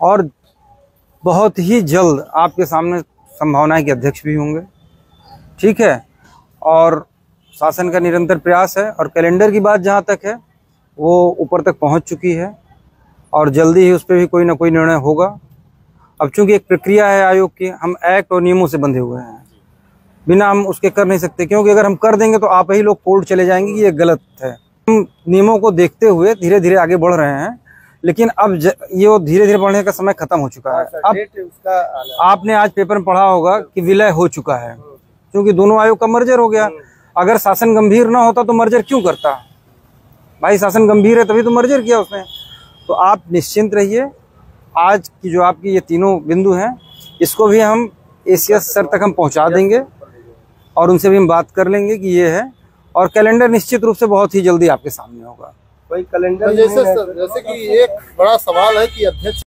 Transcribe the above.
और बहुत ही जल्द आपके सामने संभावना है कि अध्यक्ष भी होंगे। ठीक है? और शासन का निरंतर प्रयास है और कैलेंडर की बात जहाँ तक है, वो ऊपर तक पहुँच चुकी है और जल्दी ही उस पर भी कोई ना कोई निर्णय होगा। अब चूँकि एक प्रक्रिया है आयोग की, हम एक्ट और नियमों से बंधे हुए हैं। बिना हम उसके कर नहीं सकते, क्योंकि अगर हम कर देंगे तो आप ही लोग कोर्ट चले जाएँगे कि ये गलत है। हम नियमों को देखते हुए धीरे धीरे आगे बढ़ रहे हैं। लेकिन अब ये धीरे धीरे बढ़ने का समय खत्म हो चुका है अब उसका आना आपने आज पेपर में पढ़ा होगा कि विलय हो चुका है। क्योंकि दोनों आयोग का मर्जर हो गया। अगर शासन गंभीर ना होता तो मर्जर क्यों करता? भाई शासन गंभीर है तभी तो मर्जर किया उसने। तो आप निश्चिंत रहिए। आज की जो आपकी ये तीनों बिंदु हैं इसको भी हम एशिया सर तक हम पहुँचा देंगे। और उनसे भी हम बात कर लेंगे कि ये है। और कैलेंडर निश्चित रूप से बहुत ही जल्दी आपके सामने होगा। कोई कैलेंडर जैसे जैसे कि एक बड़ा सवाल है कि अध्यक्ष